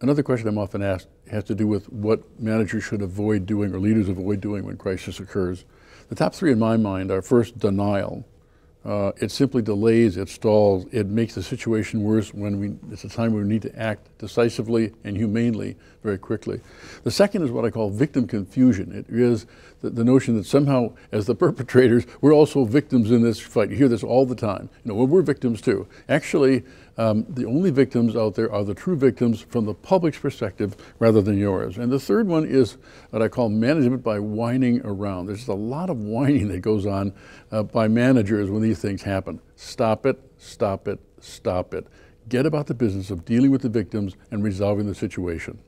another question I'm often asked has to do with what managers should avoid doing or leaders avoid doing when crisis occurs. The top three in my mind are first, denial. Uh, it simply delays, it stalls, it makes the situation worse when we, it's a time we need to act decisively and humanely very quickly. The second is what I call victim confusion. It is the, the, notion that somehow, as the perpetrators, we're also victims in this fight. You hear this all the time. You know, well, we're victims too. Actually, um, the only victims out there are the true victims from the public's perspective rather than yours. And the third one is what I call management by whining around. There's a lot of whining that goes on uh, by managers when these things happen. Stop it, stop it, stop it. Get about the business of dealing with the victims and resolving the situation.